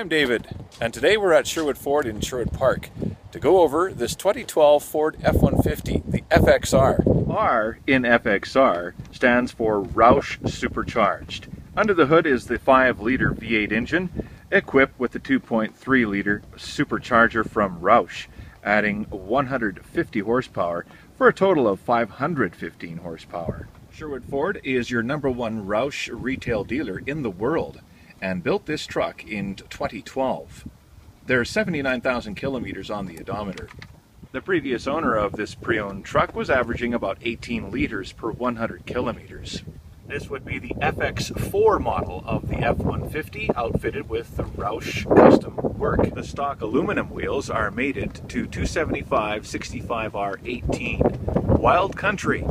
I'm David, and today we're at Sherwood Ford in Sherwood Park to go over this 2012 Ford F-150, the FXR. R in FXR stands for Roush Supercharged. Under the hood is the 5-liter V8 engine, equipped with the 2.3-liter supercharger from Roush, adding 150 horsepower for a total of 515 horsepower. Sherwood Ford is your number one Roush retail dealer in the world and built this truck in 2012. There are 79,000 kilometers on the odometer. The previous owner of this pre-owned truck was averaging about 18 liters per 100 kilometers. This would be the FX4 model of the F-150 outfitted with the Roush custom work. The stock aluminum wheels are mated to 275 65R18 Wild Country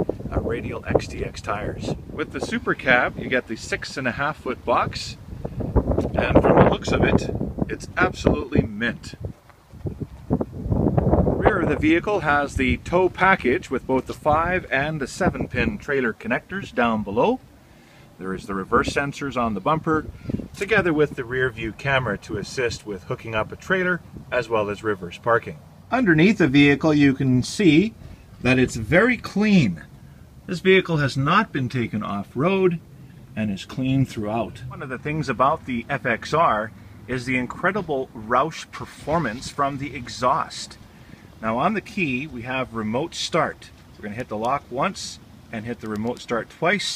radial XTX tires. With the Super Cab, you get the six and a half foot box and from the looks of it, it's absolutely mint. Rear of the vehicle has the tow package with both the 5 and the 7 pin trailer connectors down below. There is the reverse sensors on the bumper, together with the rear view camera to assist with hooking up a trailer as well as reverse parking. Underneath the vehicle you can see that it's very clean. This vehicle has not been taken off-road and is clean throughout. One of the things about the FXR is the incredible Roush performance from the exhaust. Now on the key we have remote start. We're going to hit the lock once and hit the remote start twice.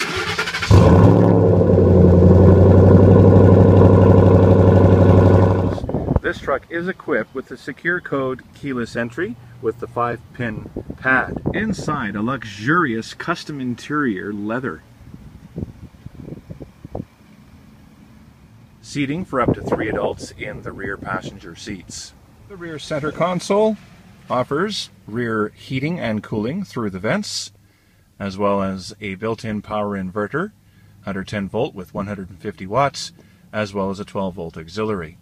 This truck is equipped with the secure code keyless entry with the 5 pin pad. Inside a luxurious custom interior leather seating for up to three adults in the rear passenger seats. The rear center console offers rear heating and cooling through the vents, as well as a built-in power inverter, 110 volt with 150 watts, as well as a 12 volt auxiliary.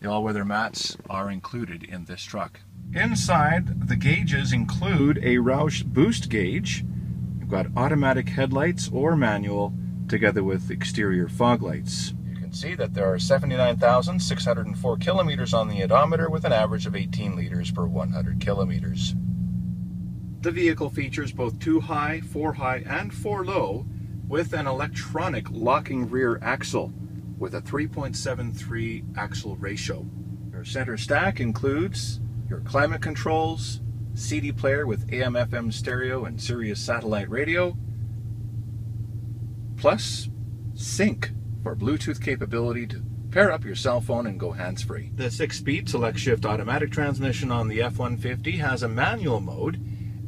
The all-weather mats are included in this truck. Inside, the gauges include a Roush boost gauge. You've got automatic headlights or manual, together with exterior fog lights see that there are 79,604 kilometers on the odometer with an average of 18 liters per 100 kilometers. The vehicle features both 2 high, 4 high, and 4 low with an electronic locking rear axle with a 3.73 axle ratio. Your center stack includes your climate controls, CD player with AM FM stereo and Sirius satellite radio, plus sync for Bluetooth capability to pair up your cell phone and go hands-free. The 6-speed select shift automatic transmission on the F-150 has a manual mode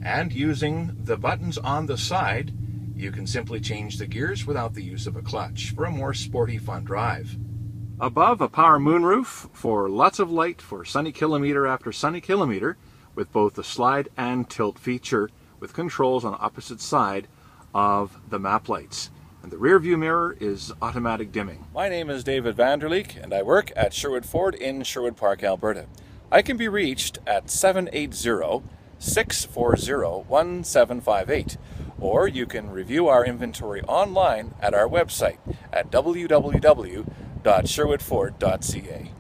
and using the buttons on the side you can simply change the gears without the use of a clutch for a more sporty fun drive. Above a power moonroof for lots of light for sunny kilometer after sunny kilometer with both the slide and tilt feature with controls on opposite side of the map lights and the rear view mirror is automatic dimming. My name is David Vanderleek and I work at Sherwood Ford in Sherwood Park, Alberta. I can be reached at 780-640-1758 or you can review our inventory online at our website at www.sherwoodford.ca.